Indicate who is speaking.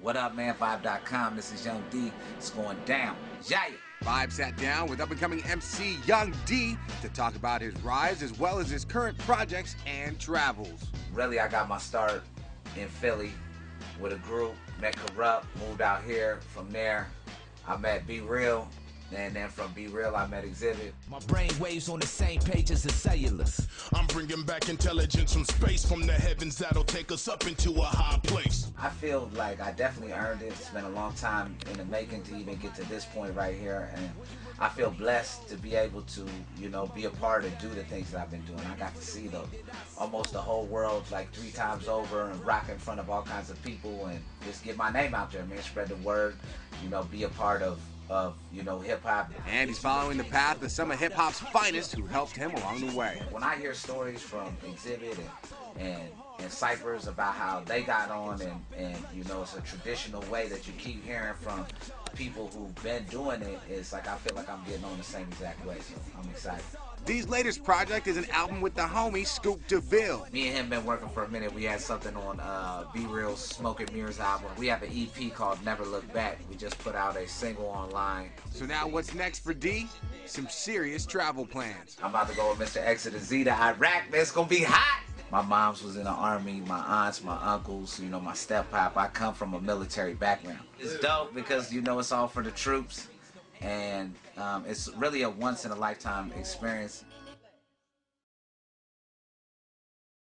Speaker 1: What up, man? Vibe.com. This is Young De. It's going down. Yeah.
Speaker 2: Vibe sat down with up and coming MC Young De to talk about his rise as well as his current projects and travels.
Speaker 1: Really, I got my start in Philly with a group, met Kurupt, moved out here. From there, I met B-Real, and then from B-Real, I met Xzibit.
Speaker 3: My brain waves on the same page as the cellulus.
Speaker 4: I'm bringing back intelligence from space, from the heavens that'll take us up into a high place.
Speaker 1: I feel like I definitely earned it. It's been a long time in the making to even get to this point right here, and I feel blessed to be able to, you know, be a part and do the things that I've been doing. I got to see the almost the whole world like three times over and rock in front of all kinds of people and just get my name out there, man. Spread the word, you know, be a part of of you know hip hop.
Speaker 2: And he's following the path of some of hip hop's finest who helped him along the way.
Speaker 1: When I hear stories from Xzibit and and, and Cyphers about how they got on and, and you know it's a traditional way that you keep hearing from people who've been doing it, it's like I feel like I'm getting on the same exact way. So I'm excited.
Speaker 2: De's latest project is an album with the homie Scoop DeVille.
Speaker 1: Me and him been working for a minute. We had something on uh, B-Real Smoke and Mirrors album. We have an EP called Neva Look Back. We just put out a single online.
Speaker 2: So now what's next for De? Some serious travel plans.
Speaker 1: I'm about to go with Mr. X to Z to Iraq. Man, it's gonna be hot. My mom's was in the army, my aunts, my uncles, you know, my step pop. I come from a military background. It's dope because you know it's all for the troops and um, it's really a once in a lifetime experience.